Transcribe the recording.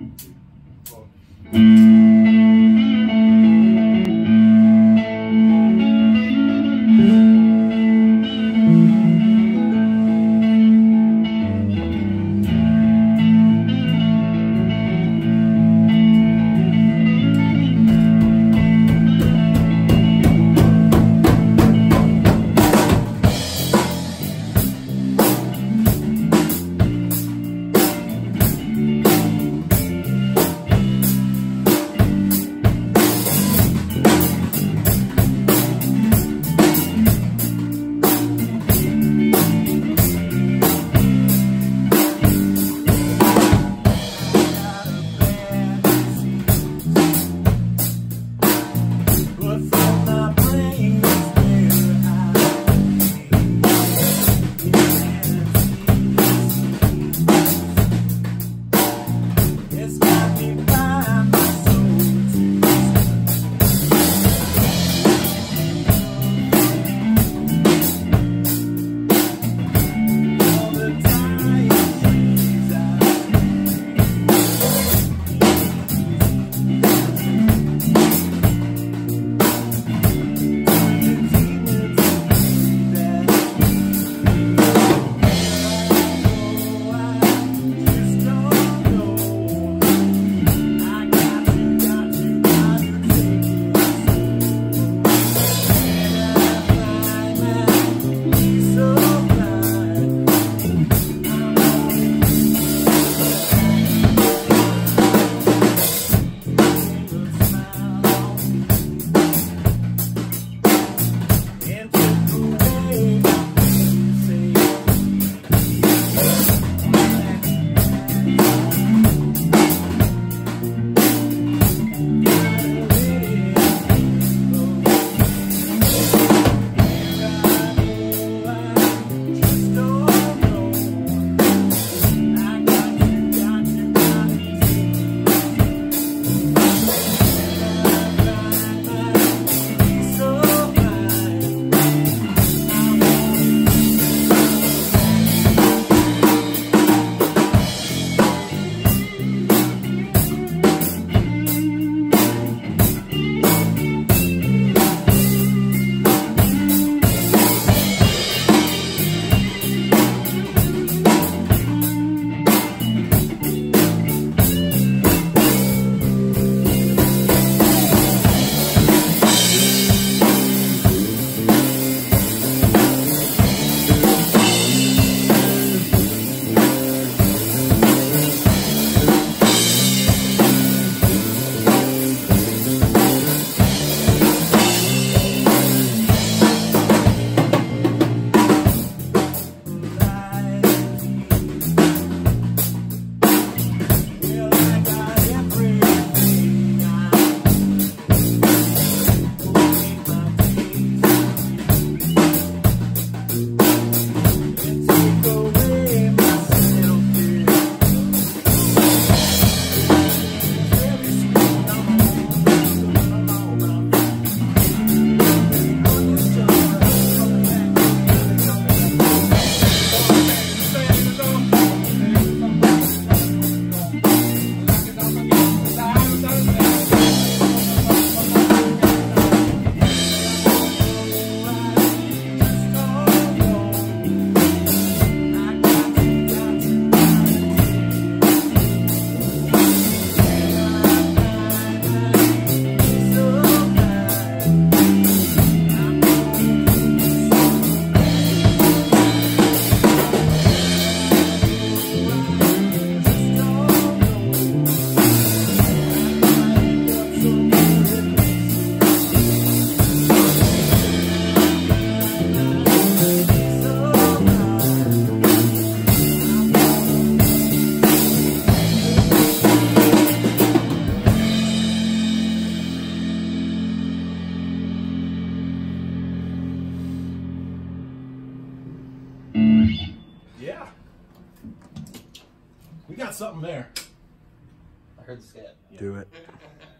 Yeah. Got something there. I heard the scat. Do it.